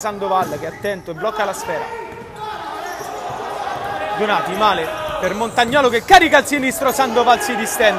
Sandoval che è attento e blocca la sfera. Donati male per Montagnolo che carica al sinistro, Sandoval si distende.